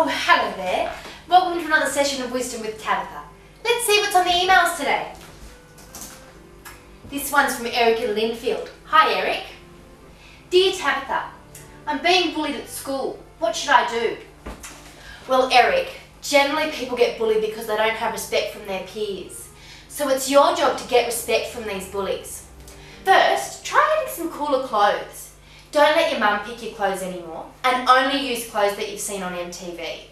Oh, hello there. Welcome to another session of Wisdom with Tabitha. Let's see what's on the emails today. This one's from Erica Linfield. Hi, Eric. Dear Tabitha, I'm being bullied at school. What should I do? Well, Eric, generally people get bullied because they don't have respect from their peers. So it's your job to get respect from these bullies. First, try getting some cooler clothes. Don't let your mum pick your clothes anymore and only use clothes that you've seen on MTV.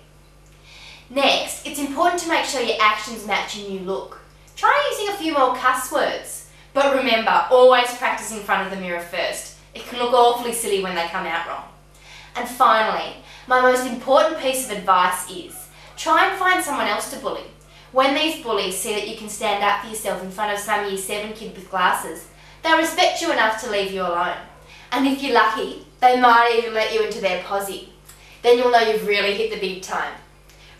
Next, it's important to make sure your actions match your new look. Try using a few more cuss words. But remember, always practice in front of the mirror first. It can look awfully silly when they come out wrong. And finally, my most important piece of advice is try and find someone else to bully. When these bullies see that you can stand up for yourself in front of some year 7 kid with glasses, they'll respect you enough to leave you alone. And if you're lucky, they might even let you into their posse. Then you'll know you've really hit the big time.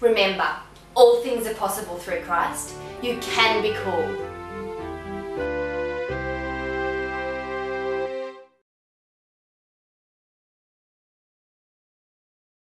Remember, all things are possible through Christ. You can be cool.